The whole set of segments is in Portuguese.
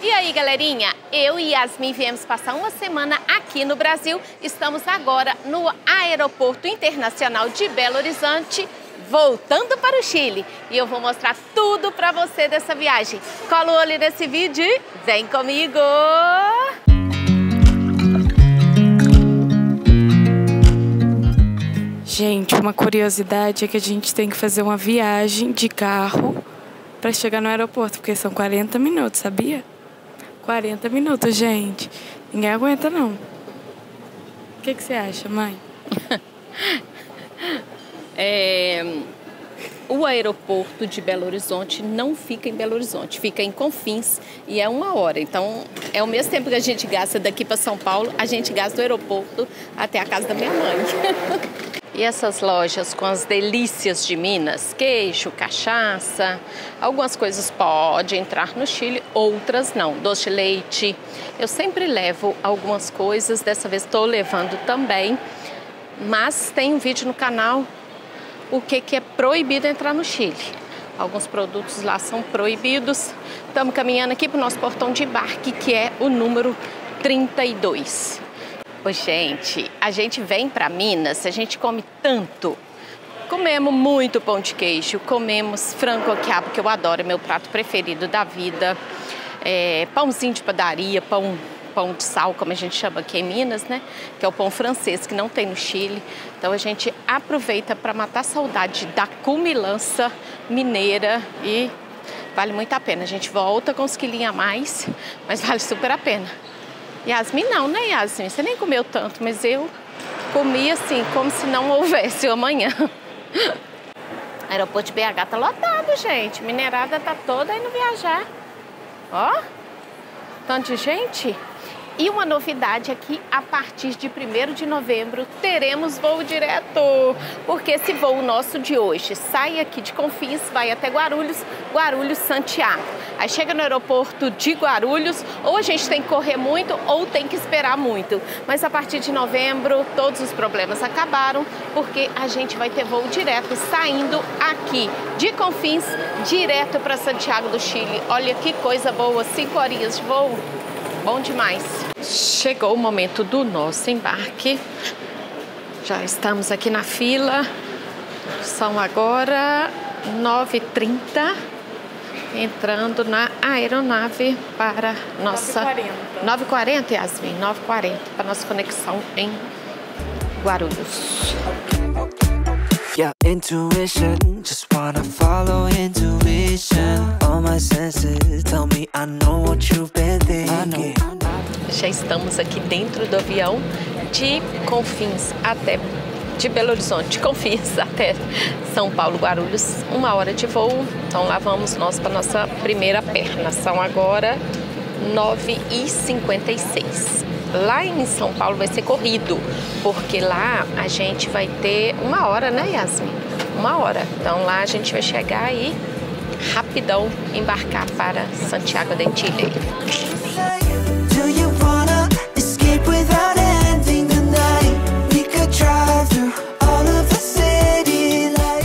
E aí, galerinha? Eu e Yasmin viemos passar uma semana aqui no Brasil. Estamos agora no Aeroporto Internacional de Belo Horizonte, voltando para o Chile. E eu vou mostrar tudo para você dessa viagem. Cola o olho nesse vídeo e vem comigo! Gente, uma curiosidade é que a gente tem que fazer uma viagem de carro para chegar no aeroporto, porque são 40 minutos, sabia? 40 minutos, gente. Ninguém aguenta, não. O que, que você acha, mãe? é, o aeroporto de Belo Horizonte não fica em Belo Horizonte, fica em Confins e é uma hora. Então, é o mesmo tempo que a gente gasta daqui para São Paulo, a gente gasta do aeroporto até a casa da minha mãe. E essas lojas com as delícias de Minas, queijo, cachaça, algumas coisas podem entrar no Chile, outras não. Doce de leite. Eu sempre levo algumas coisas, dessa vez estou levando também. Mas tem um vídeo no canal o que, que é proibido entrar no Chile. Alguns produtos lá são proibidos. Estamos caminhando aqui para o nosso portão de embarque, que é o número 32. Ô, gente, a gente vem para Minas, a gente come tanto. Comemos muito pão de queijo, comemos frango quiabo, que eu adoro, é meu prato preferido da vida. É, pãozinho de padaria, pão, pão de sal, como a gente chama aqui em Minas, né? Que é o pão francês, que não tem no Chile. Então a gente aproveita para matar a saudade da cumilança mineira e vale muito a pena. A gente volta com uns quilinhos a mais, mas vale super a pena. Yasmin não, né Yasmin? Você nem comeu tanto, mas eu comi assim, como se não houvesse amanhã. Aeroporto de BH tá lotado, gente. Minerada tá toda indo viajar. Ó, tanto de gente. E uma novidade aqui, a partir de 1 de novembro teremos voo direto, porque esse voo nosso de hoje sai aqui de Confins, vai até Guarulhos, Guarulhos Santiago. Aí chega no aeroporto de Guarulhos, ou a gente tem que correr muito ou tem que esperar muito. Mas a partir de novembro todos os problemas acabaram, porque a gente vai ter voo direto saindo aqui de Confins direto para Santiago do Chile. Olha que coisa boa, cinco horinhas de voo. Bom demais. Chegou o momento do nosso embarque. Já estamos aqui na fila. São agora 9h30 entrando na aeronave para nossa 9h40, 9h40 Yasmin, 9h40 para nossa conexão em Guarulhos. Yeah, intuition, just wanna follow intuition. All my senses tell me I know what you've been thinking. Já estamos aqui dentro do avião de Confins até de Belo Horizonte, Confins até São Paulo, Guarulhos, uma hora de voo. Então lá vamos nós para nossa primeira perna. São agora 9h56. Lá em São Paulo vai ser corrido, porque lá a gente vai ter uma hora, né, Yasmin? Uma hora. Então lá a gente vai chegar e rapidão embarcar para Santiago de Chile.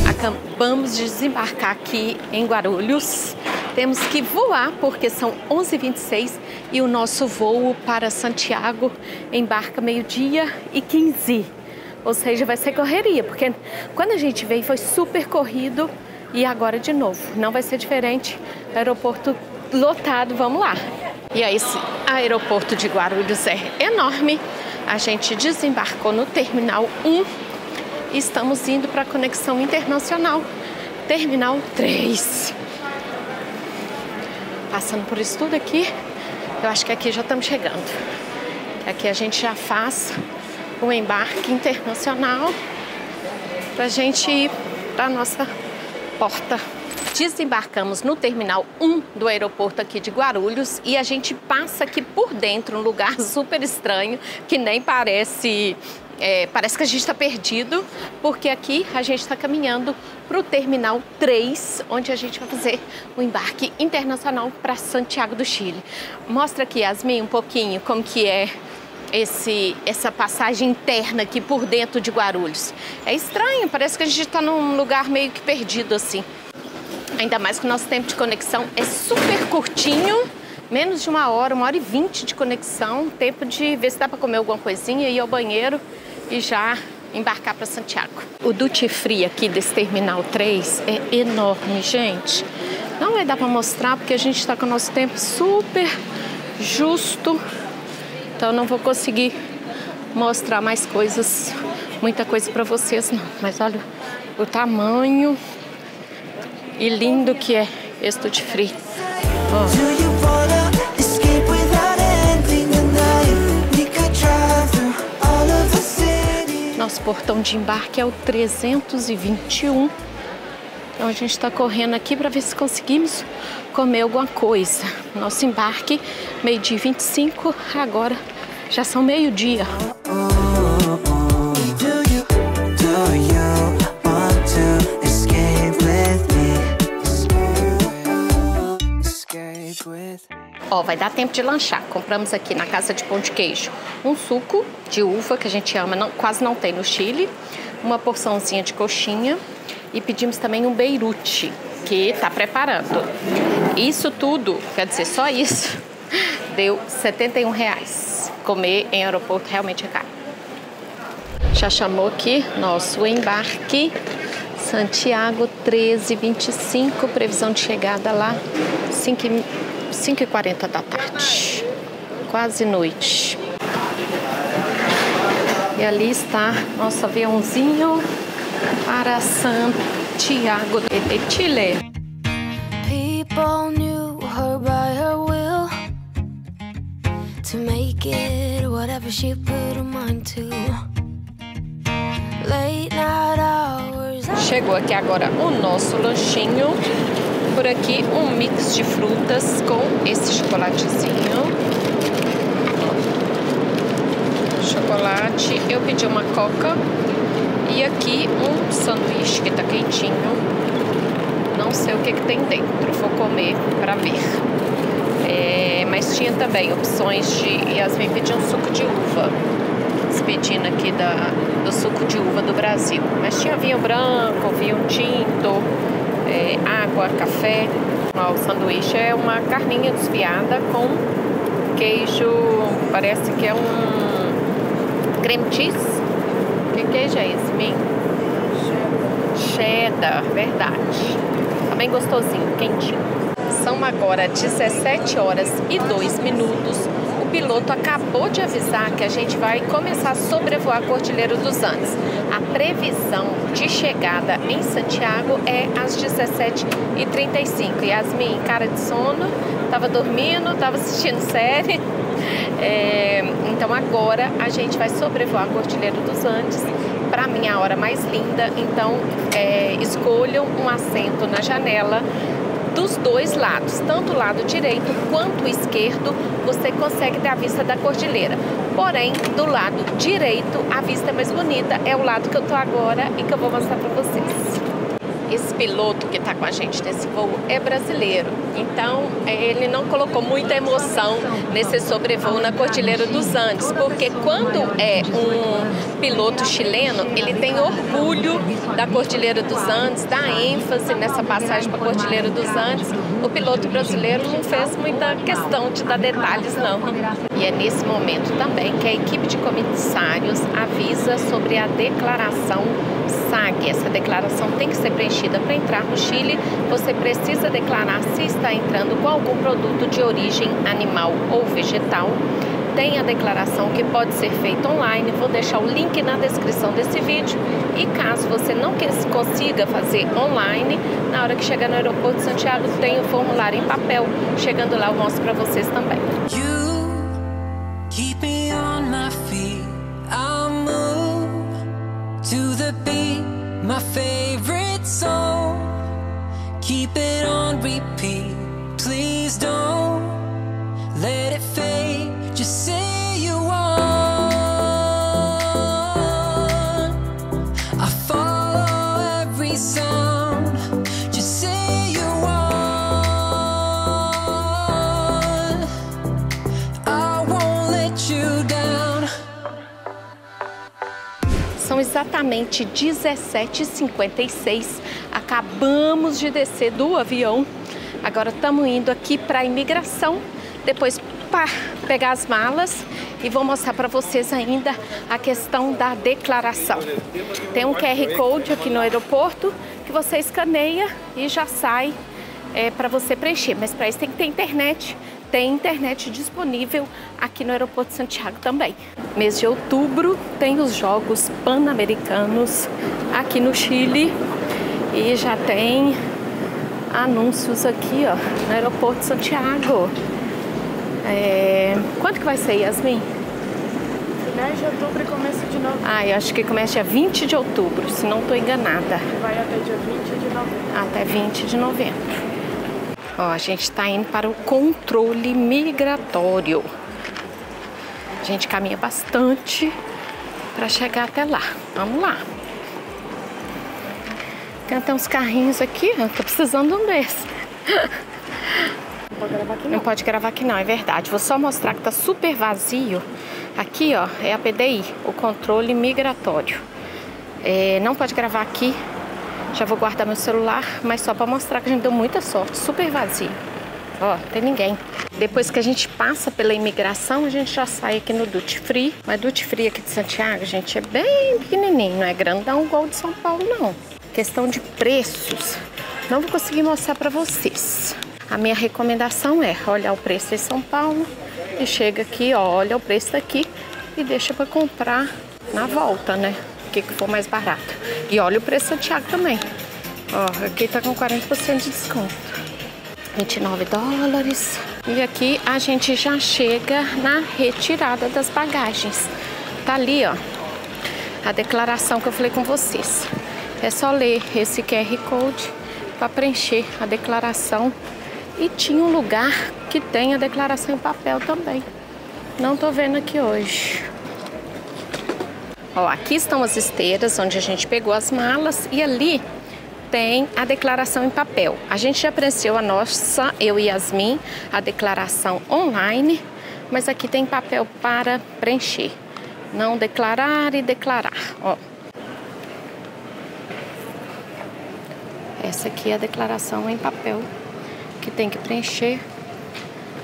Acabamos de desembarcar aqui em Guarulhos. Temos que voar porque são 11h26 e o nosso voo para Santiago embarca meio-dia e 15. Ou seja, vai ser correria, porque quando a gente veio foi super corrido e agora de novo. Não vai ser diferente. Aeroporto lotado, vamos lá. E aí, esse aeroporto de Guarulhos é enorme. A gente desembarcou no Terminal 1 e estamos indo para a conexão internacional, Terminal 3 passando por isso tudo aqui, eu acho que aqui já estamos chegando. Aqui a gente já faz o embarque internacional para a gente ir para a nossa porta. Desembarcamos no terminal 1 do aeroporto aqui de Guarulhos e a gente passa aqui por dentro, um lugar super estranho, que nem parece é, parece que a gente está perdido, porque aqui a gente está caminhando para o Terminal 3, onde a gente vai fazer o embarque internacional para Santiago do Chile. Mostra aqui, Yasmin, um pouquinho como que é esse, essa passagem interna aqui por dentro de Guarulhos. É estranho, parece que a gente está num lugar meio que perdido assim. Ainda mais que o nosso tempo de conexão é super curtinho, Menos de uma hora, uma hora e vinte de conexão, tempo de ver se dá para comer alguma coisinha, ir ao banheiro e já embarcar para Santiago. O duty free aqui desse Terminal 3 é enorme, gente. Não vai dar para mostrar porque a gente está com o nosso tempo super justo. Então não vou conseguir mostrar mais coisas, muita coisa para vocês não. Mas olha o tamanho e lindo que é esse duty free. Oh. Portão de embarque é o 321. Então a gente está correndo aqui para ver se conseguimos comer alguma coisa. Nosso embarque, meio-dia 25, agora já são meio-dia. Ó, vai dar tempo de lanchar. Compramos aqui na casa de pão de queijo um suco de uva, que a gente ama, não, quase não tem no Chile, uma porçãozinha de coxinha e pedimos também um beirute, que está preparando. Isso tudo, quer dizer, só isso, deu 71 reais. Comer em aeroporto realmente é caro. Já chamou aqui nosso embarque. Santiago 1325, previsão de chegada lá 5 5h40 da tarde, quase noite. E ali está nosso aviãozinho para Santiago de Chile. People knew her by her will to make it whatever she put her mind to. Late night hours. Chegou aqui agora o nosso lanchinho por aqui um mix de frutas com esse chocolatezinho. Chocolate, eu pedi uma coca e aqui um sanduíche que tá quentinho. Não sei o que, que tem dentro, vou comer para ver. É, mas tinha também opções de. Yasmin pediu um suco de uva. Despedindo aqui da, do suco de uva do Brasil. Mas tinha vinho branco, vinho tinto é, água, café. o sanduíche é uma carninha desfiada com queijo, parece que é um creme cheese. Que queijo é esse, Min? Cheddar, verdade. Tá bem gostosinho, quentinho. São agora 17 horas e 2 minutos piloto acabou de avisar que a gente vai começar a sobrevoar a Cordilheira dos Andes. A previsão de chegada em Santiago é às 17h35. Yasmin, cara de sono, estava dormindo, estava assistindo série. É, então agora a gente vai sobrevoar a Cordilheira dos Andes. Para mim, a hora mais linda. Então, é, escolham um assento na janela dois lados, tanto o lado direito quanto o esquerdo, você consegue ter a vista da cordilheira. Porém, do lado direito, a vista mais bonita é o lado que eu tô agora e que eu vou mostrar para vocês esse piloto que está com a gente nesse voo é brasileiro. Então, ele não colocou muita emoção nesse sobrevoo na Cordilheira dos Andes, porque quando é um piloto chileno, ele tem orgulho da Cordilheira dos Andes, dá ênfase nessa passagem para a Cordilheira dos Andes. O piloto brasileiro não fez muita questão de dar detalhes, não. E é nesse momento também que a equipe de comissários avisa sobre a declaração SAG. Essa declaração tem que ser preenchida para entrar no Chile. Você precisa declarar se está entrando com algum produto de origem animal ou vegetal. Tem a declaração que pode ser feita online. Vou deixar o link na descrição desse vídeo. E caso você não consiga fazer online, na hora que chegar no aeroporto de Santiago, tem o formulário em papel. Chegando lá, eu mostro para vocês também. My favorite song. Keep it on repeat. Exatamente 17h56. Acabamos de descer do avião. Agora estamos indo aqui para a imigração depois para pegar as malas e vou mostrar para vocês ainda a questão da declaração. Tem um QR Code aqui no aeroporto que você escaneia e já sai é, para você preencher, mas para isso tem que ter internet. Tem internet disponível aqui no aeroporto de Santiago também. Mês de outubro tem os Jogos Pan-Americanos aqui no Chile e já tem anúncios aqui ó, no aeroporto de Santiago. É... Quanto que vai ser, Yasmin? Finais de outubro e começo de novembro. Ah, eu acho que começa dia 20 de outubro, se não estou enganada. Vai até dia 20 de novembro. Até 20 de novembro. Ó, a gente está indo para o controle migratório. A gente caminha bastante para chegar até lá. Vamos lá. Tem até uns carrinhos aqui, ó. Tô precisando um desses. Não pode gravar aqui não. Não pode gravar aqui não, é verdade. Vou só mostrar que tá super vazio. Aqui, ó, é a PDI, o controle migratório. É, não pode gravar aqui já vou guardar meu celular, mas só para mostrar que a gente deu muita sorte. Super vazio. Ó, tem ninguém. Depois que a gente passa pela imigração, a gente já sai aqui no Duty Free. Mas Duty Free aqui de Santiago, gente, é bem pequenininho. Não é grandão igual o de São Paulo, não. Questão de preços, não vou conseguir mostrar para vocês. A minha recomendação é olhar o preço em São Paulo e chega aqui, ó, olha o preço daqui e deixa para comprar na volta, né? que, que for mais barato. E olha o preço Santiago também. Ó, aqui tá com 40% de desconto. 29 dólares. E aqui a gente já chega na retirada das bagagens. Tá ali, ó, a declaração que eu falei com vocês. É só ler esse QR Code para preencher a declaração. E tinha um lugar que tem a declaração em papel também. Não tô vendo aqui hoje. Ó, aqui estão as esteiras onde a gente pegou as malas e ali tem a declaração em papel. A gente já preencheu a nossa, eu e Yasmin, a declaração online, mas aqui tem papel para preencher. Não declarar e declarar, ó. Essa aqui é a declaração em papel que tem que preencher,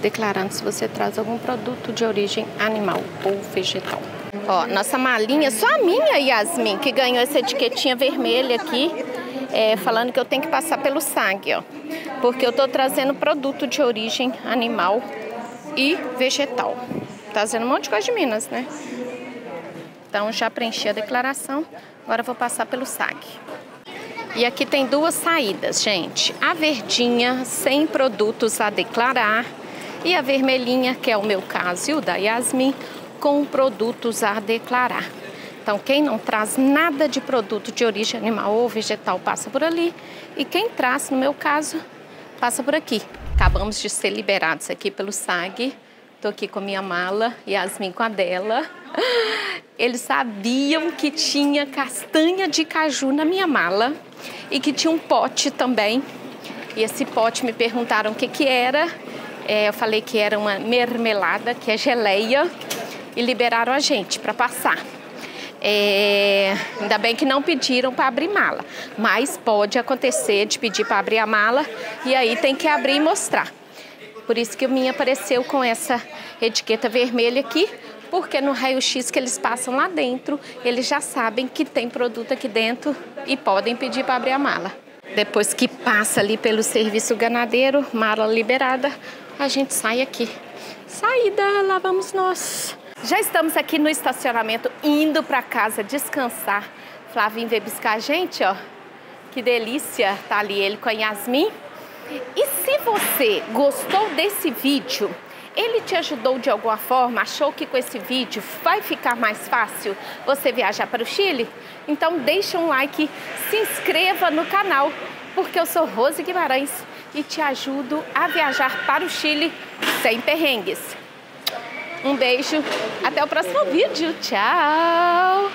declarando se você traz algum produto de origem animal ou vegetal. Ó, nossa malinha, só a minha, Yasmin, que ganhou essa etiquetinha vermelha aqui, é, falando que eu tenho que passar pelo SAG, ó. Porque eu tô trazendo produto de origem animal e vegetal. Trazendo um monte de coisa de Minas, né? Então já preenchi a declaração, agora vou passar pelo SAG. E aqui tem duas saídas, gente. A verdinha, sem produtos a declarar. E a vermelhinha, que é o meu caso e o da Yasmin, com produtos a declarar. Então, quem não traz nada de produto de origem animal ou vegetal passa por ali. E quem traz, no meu caso, passa por aqui. Acabamos de ser liberados aqui pelo SAG. Estou aqui com a minha mala, Yasmin com a dela. Eles sabiam que tinha castanha de caju na minha mala e que tinha um pote também. E esse pote me perguntaram o que, que era. É, eu falei que era uma mermelada, que é geleia e liberaram a gente para passar. É, ainda bem que não pediram para abrir mala, mas pode acontecer de pedir para abrir a mala e aí tem que abrir e mostrar. Por isso que o minha apareceu com essa etiqueta vermelha aqui, porque no raio-x que eles passam lá dentro, eles já sabem que tem produto aqui dentro e podem pedir para abrir a mala. Depois que passa ali pelo serviço ganadeiro, mala liberada, a gente sai aqui. Saída, lá vamos nós. Já estamos aqui no estacionamento, indo para casa descansar. Flavinho veio buscar a gente, ó. Que delícia, tá ali ele com a Yasmin. E se você gostou desse vídeo, ele te ajudou de alguma forma, achou que com esse vídeo vai ficar mais fácil você viajar para o Chile? Então deixa um like, se inscreva no canal, porque eu sou Rose Guimarães e te ajudo a viajar para o Chile sem perrengues. Um beijo, até o próximo vídeo. Tchau!